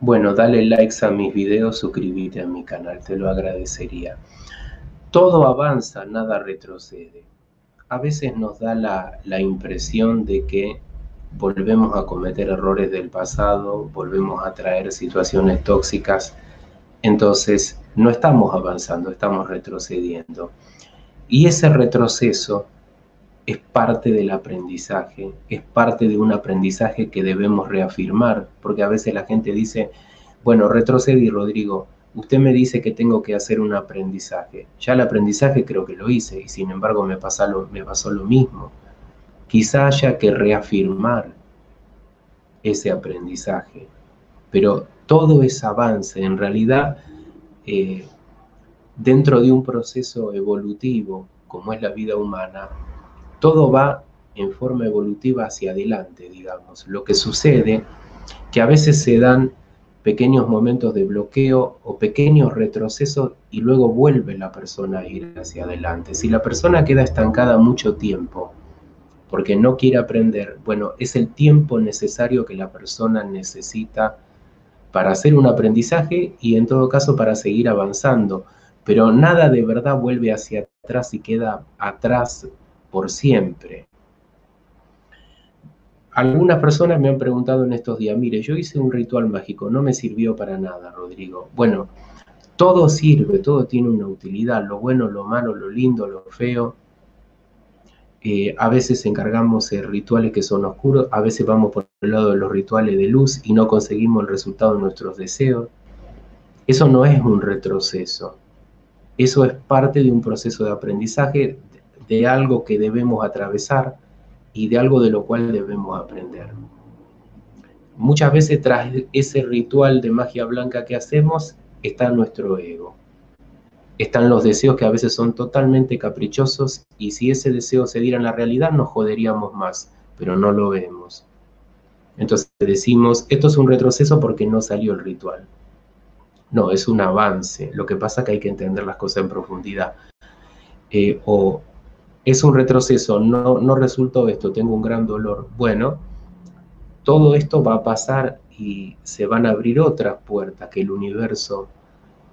Bueno, dale likes a mis videos, suscríbete a mi canal, te lo agradecería. Todo avanza, nada retrocede. A veces nos da la, la impresión de que volvemos a cometer errores del pasado, volvemos a traer situaciones tóxicas, entonces no estamos avanzando, estamos retrocediendo. Y ese retroceso es parte del aprendizaje, es parte de un aprendizaje que debemos reafirmar, porque a veces la gente dice, bueno, retrocedí, Rodrigo, usted me dice que tengo que hacer un aprendizaje. Ya el aprendizaje creo que lo hice y sin embargo me, lo, me pasó lo mismo. Quizá haya que reafirmar ese aprendizaje, pero todo ese avance en realidad eh, dentro de un proceso evolutivo como es la vida humana, todo va en forma evolutiva hacia adelante, digamos. Lo que sucede que a veces se dan pequeños momentos de bloqueo o pequeños retrocesos y luego vuelve la persona a ir hacia adelante. Si la persona queda estancada mucho tiempo porque no quiere aprender, bueno, es el tiempo necesario que la persona necesita para hacer un aprendizaje y en todo caso para seguir avanzando. Pero nada de verdad vuelve hacia atrás y queda atrás por siempre. Algunas personas me han preguntado en estos días, mire, yo hice un ritual mágico, no me sirvió para nada, Rodrigo. Bueno, todo sirve, todo tiene una utilidad, lo bueno, lo malo, lo lindo, lo feo. Eh, a veces encargamos de rituales que son oscuros, a veces vamos por el lado de los rituales de luz y no conseguimos el resultado de nuestros deseos. Eso no es un retroceso, eso es parte de un proceso de aprendizaje de algo que debemos atravesar y de algo de lo cual debemos aprender. Muchas veces tras ese ritual de magia blanca que hacemos está nuestro ego. Están los deseos que a veces son totalmente caprichosos y si ese deseo se diera en la realidad nos joderíamos más, pero no lo vemos. Entonces decimos, esto es un retroceso porque no salió el ritual. No, es un avance. Lo que pasa es que hay que entender las cosas en profundidad. Eh, o es un retroceso, no, no resultó esto, tengo un gran dolor. Bueno, todo esto va a pasar y se van a abrir otras puertas que el universo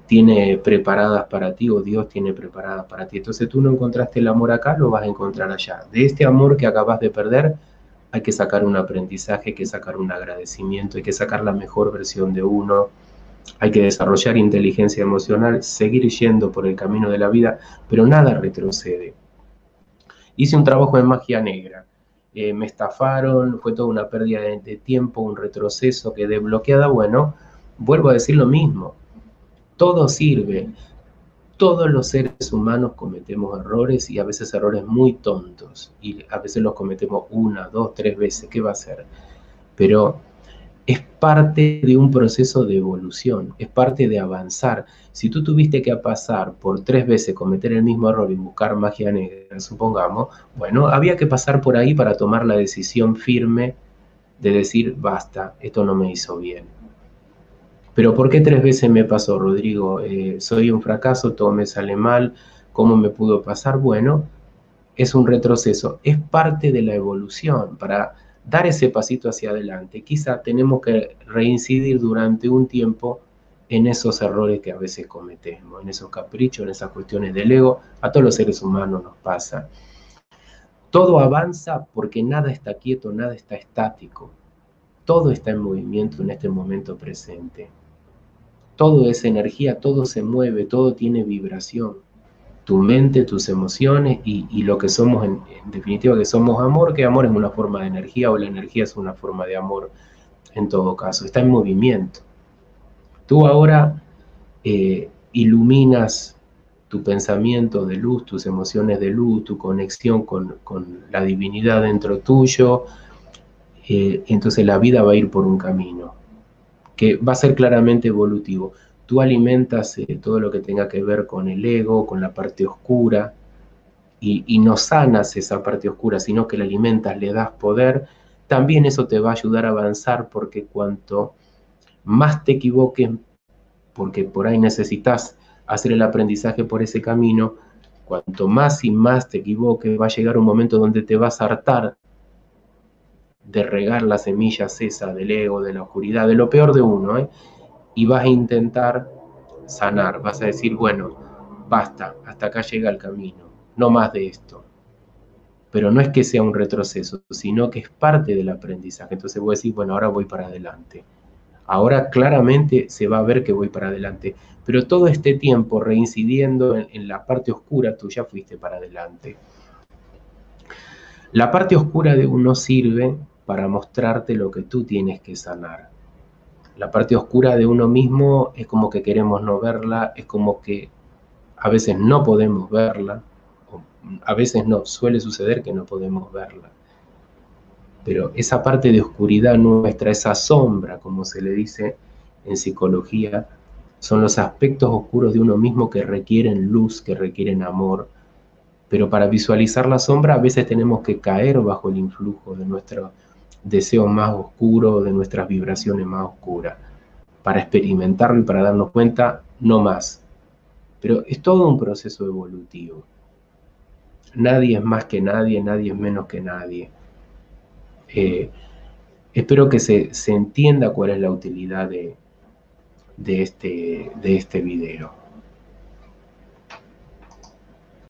tiene preparadas para ti o Dios tiene preparadas para ti. Entonces tú no encontraste el amor acá, lo vas a encontrar allá. De este amor que acabas de perder, hay que sacar un aprendizaje, hay que sacar un agradecimiento, hay que sacar la mejor versión de uno, hay que desarrollar inteligencia emocional, seguir yendo por el camino de la vida, pero nada retrocede. Hice un trabajo de magia negra. Eh, me estafaron, fue toda una pérdida de, tiempo, un retroceso que desbloqueada. Bueno, vuelvo a decir lo mismo. Todo sirve. Todos los seres humanos cometemos errores y a veces errores muy tontos. Y a veces los cometemos una, dos, tres veces. ¿Qué va a ser? Pero es parte de un proceso de evolución, es parte de avanzar. Si tú tuviste que pasar por tres veces cometer el mismo error y buscar magia negra, supongamos, bueno, había que pasar por ahí para tomar la decisión firme de decir, basta, esto no me hizo bien. Pero ¿por qué tres veces me pasó, Rodrigo? Eh, soy un fracaso, todo me sale mal, ¿cómo me pudo pasar? Bueno, es un retroceso, es parte de la evolución para dar ese pasito hacia adelante. Quizá tenemos que reincidir durante un tiempo en esos errores que a veces cometemos, en esos caprichos, en esas cuestiones del ego. A todos los seres humanos nos pasa. Todo avanza porque nada está quieto, nada está estático. Todo está en movimiento en este momento presente. Todo es energía, todo se mueve, todo tiene vibración tu mente, tus emociones y, lo que somos, en, definitiva, que somos amor, que amor es una forma de energía o la energía es una forma de amor en todo caso, está en movimiento. Tú ahora eh, iluminas tu pensamiento de luz, tus emociones de luz, tu conexión con, la divinidad dentro tuyo, eh, entonces la vida va a ir por un camino que va a ser claramente evolutivo tú alimentas eh, todo lo que tenga que ver con el ego, con la parte oscura, y, no sanas esa parte oscura, sino que la alimentas, le das poder, también eso te va a ayudar a avanzar porque cuanto más te equivoques, porque por ahí necesitas hacer el aprendizaje por ese camino, cuanto más y más te equivoques, va a llegar un momento donde te vas a hartar de regar las semillas esa del ego, de la oscuridad, de lo peor de uno, ¿eh? Y vas a intentar sanar, vas a decir, bueno, basta, hasta acá llega el camino, no más de esto. Pero no es que sea un retroceso, sino que es parte del aprendizaje. Entonces voy a decir, bueno, ahora voy para adelante. Ahora claramente se va a ver que voy para adelante. Pero todo este tiempo reincidiendo en, en la parte oscura, tú ya fuiste para adelante. La parte oscura de uno sirve para mostrarte lo que tú tienes que sanar. La parte oscura de uno mismo es como que queremos no verla, es como que a veces no podemos verla, a veces no, suele suceder que no podemos verla. Pero esa parte de oscuridad nuestra, esa sombra, como se le dice en psicología, son los aspectos oscuros de uno mismo que requieren luz, que requieren amor. Pero para visualizar la sombra a veces tenemos que caer bajo el influjo de nuestro deseo más oscuro, de nuestras vibraciones más oscuras. Para experimentarlo y para darnos cuenta, no más. Pero es todo un proceso evolutivo. Nadie es más que nadie, nadie es menos que nadie. Eh, espero que se, entienda cuál es la utilidad de, de, este, de este video.